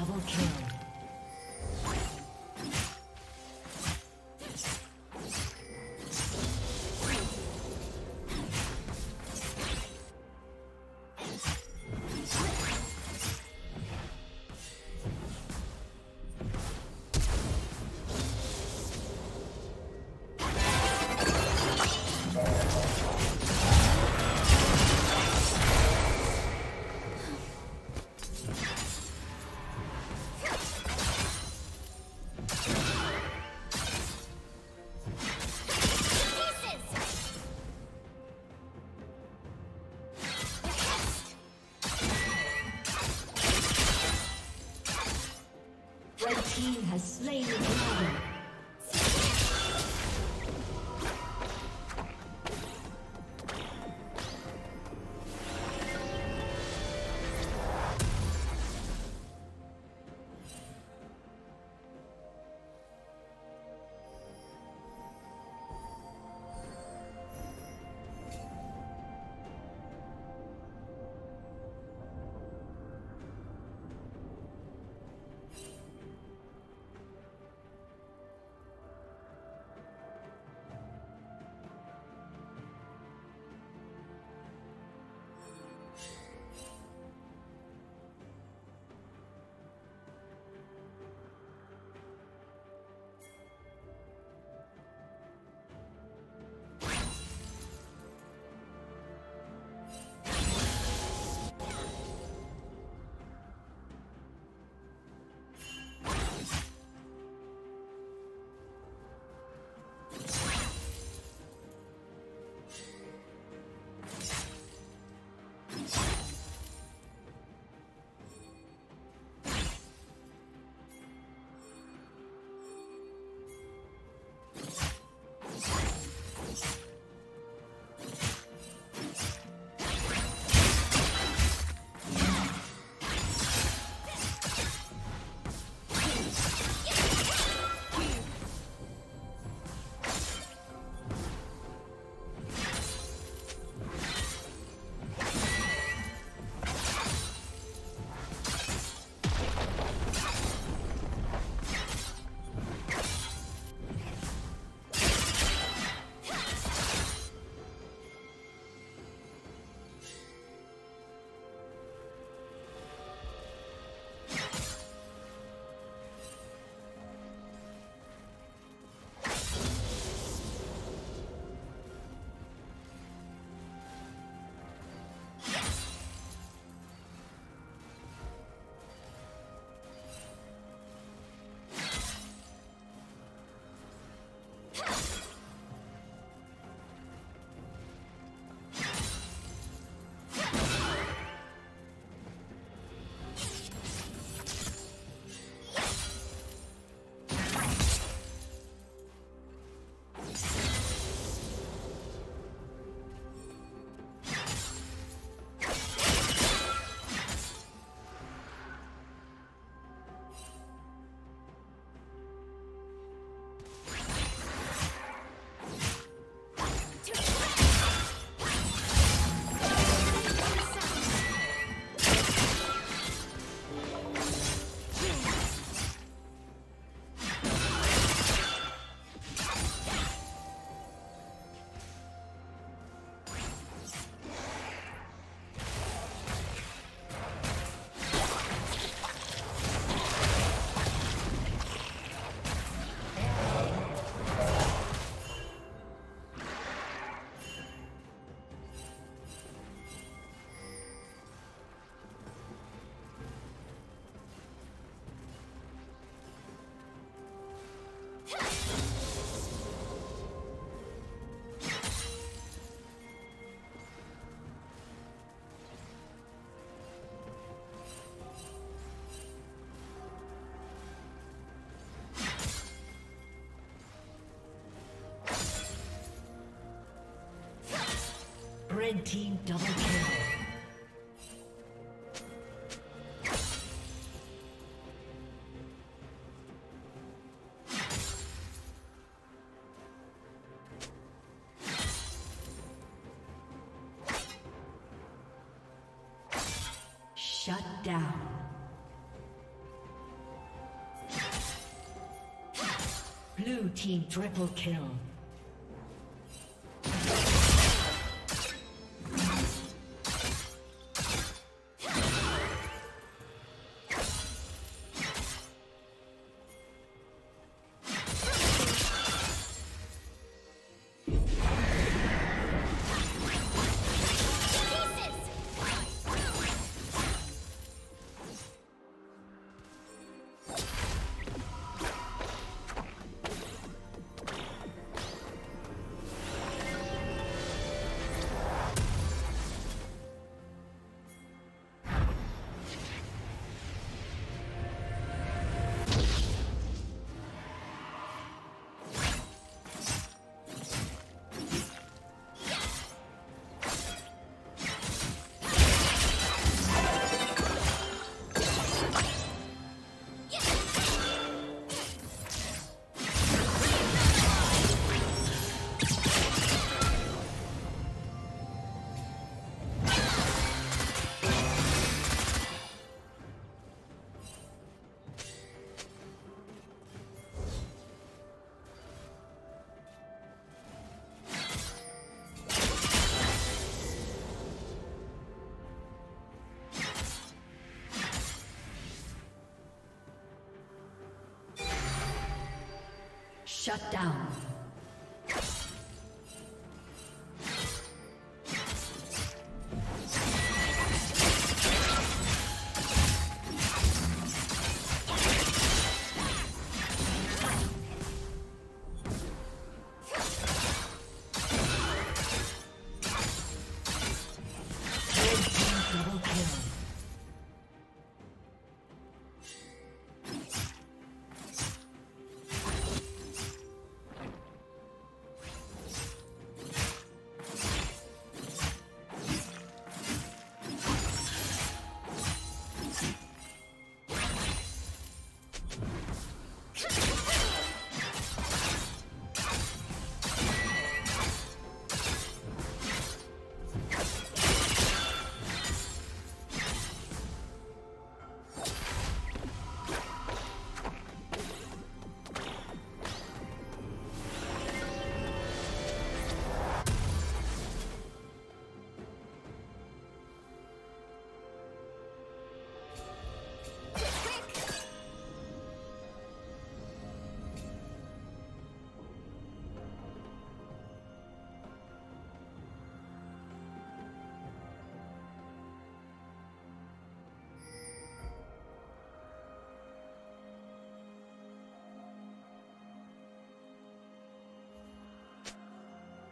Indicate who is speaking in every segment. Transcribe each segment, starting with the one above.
Speaker 1: double kill. Red team double kill. Shut down. Blue team triple kill. Shut down.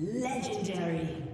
Speaker 1: Legendary.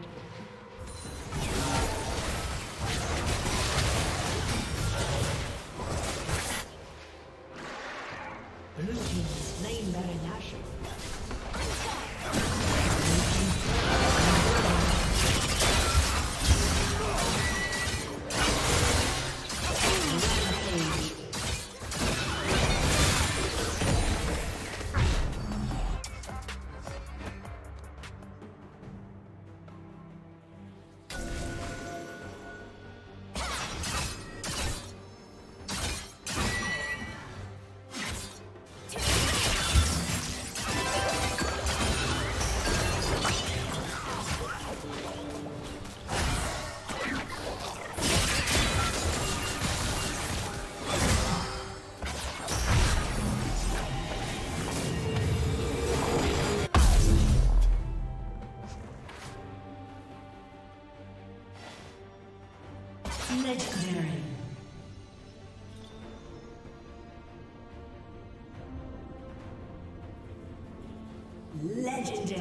Speaker 1: Legendary. Legendary.